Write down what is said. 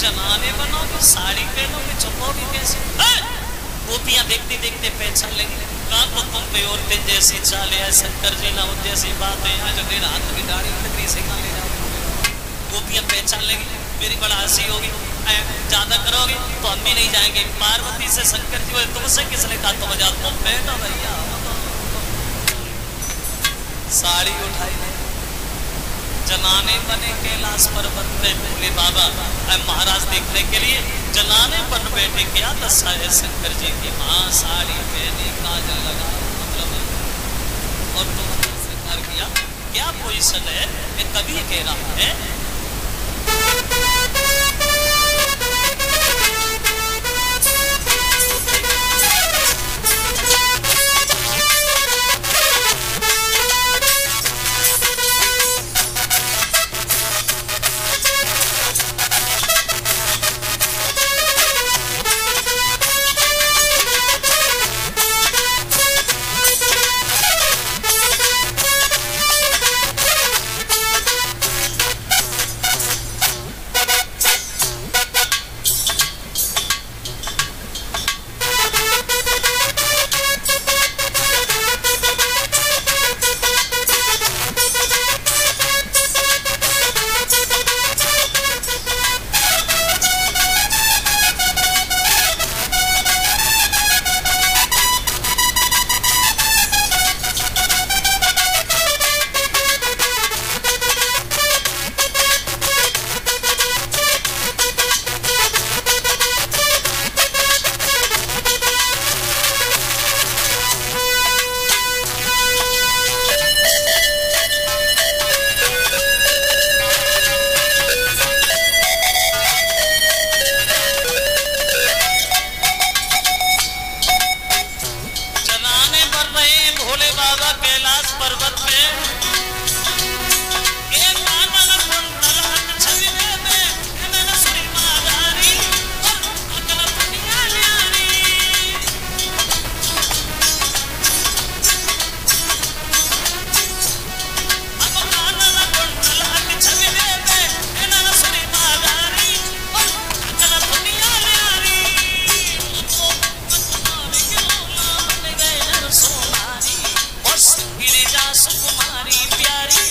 जनाने बनोगे साड़ी पहनोगे छुपोगे कैसे? गोपियाँ देखते देखते पहचान लेंगे। कहा तो तुम पे औरतें जैसी चाले शंकर जी ना जैसी बात है आज मेरे हाथ की दाढ़ी लकड़ी से कहा ले जाओ। गोपियाँ पहचान लेंगी। मेरी बड़ा हँसी होगी। ज़्यादा करोगे तो हम भी नहीं जाएँगे। पार्वती से शंकर जी बोले, तुमसे किसने कहा तुम जाओ? तुम बैठो भैया। साड़ी उठाई जनाने बने कैलाश पर्वत पे भोले बाबा महाराज देखने के लिए जलाने पर बैठे क्या दशा है शंकर जी की? माँ साड़ी पहने काजल लगा मतलब और तुम स्वीकार किया, क्या पोजिशन है? मैं कभी कह रहा है गिरिजा सुकुमारी प्यारी।